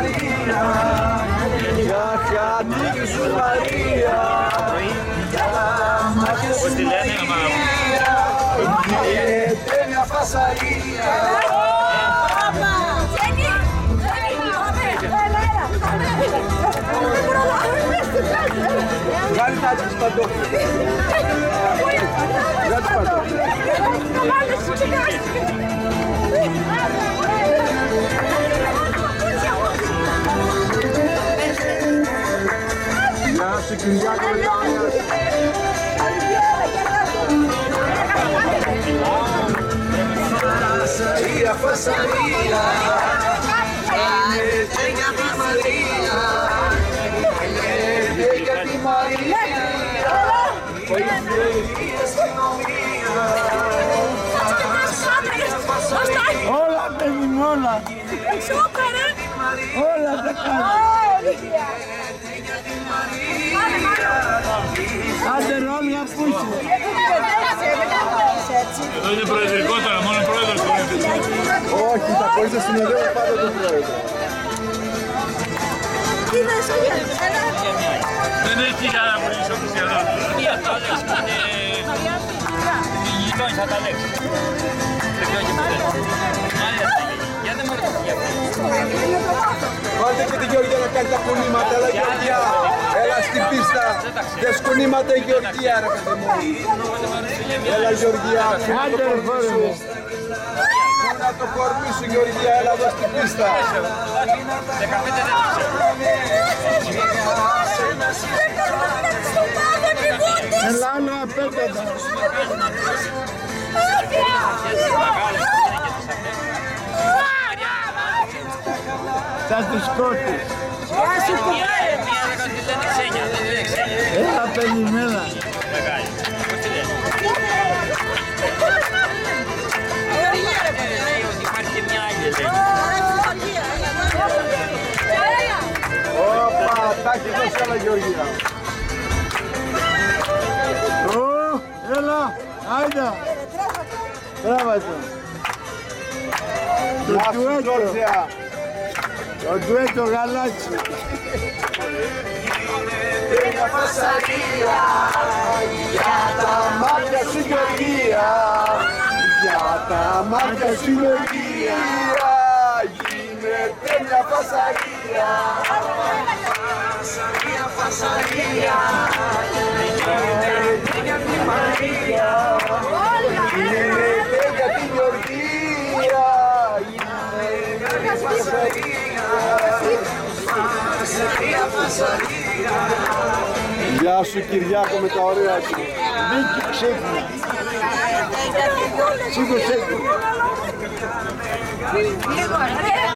Μαρία Για χατήρι σου Μαρία Για μάτια σου Μαρία Και μια φασαρία Βγάλει τα τις παντόφλες Βγάλει τις παντόφλες Γεια σου Κυριάκο Λιάνας Φασαρία, φασαρία Είναι για τη Μαρία Άντε ρόλια πού είσαι. Εδώ είναι προεδρικό τώρα, μόνο πρόεδρος μπορεί να πει. Όχι, τα κορίτσια συνοδεύουν πάντα τον πρόεδρο Δεν έχει για να βρεις όπως για να Τι αυτό λες που είναι... Η γειτόνι θα τα λέξει. Δεν ξέρω και ποτέ. Μάλιστα, για δεν μου ρωτήσει για αυτό. Βάλτε και τη Γεωργία να κάνει τα κουνήματα, έλα Γεωργία, έλα στην πίστα. Δες κουνήματα η Γεωργία ρε παιδί μου. Έλα Γεωργία, Άντε ρε φόρε μου. Κούνα το κορμί σου Γεωργία, έλα εδώ στην πίστα. 15 δεν το ξέρω. Έλα άλλο απέκατα. Θα τους σκότεις. Μία έλεγα ότι δεν είναι ξένια, δεν είναι ξένια. Έλα παιδί μου, έλα. Μεγάλη. Πώς τη λένε. Λέει ότι υπάρχει και μια άλλη λέει. Όπα, τα έχει δώσει έλα Γεωργία. Ω, έλα, άιντα. Μπράβο του. Το Γεια σου ντουέτο, Τζόρτζια. Το ντουέτο γαλάτσι. Μια φασαρία για τα μάτια σου Γεωργία. Για τα μάτια σου Γεωργία. Γίνεται μια φασαρία. Φασαρία, φασαρία. Γεια σου Κυριάκο με τα ωραία σου. Νίκη ξύπνα. Σήκωσε.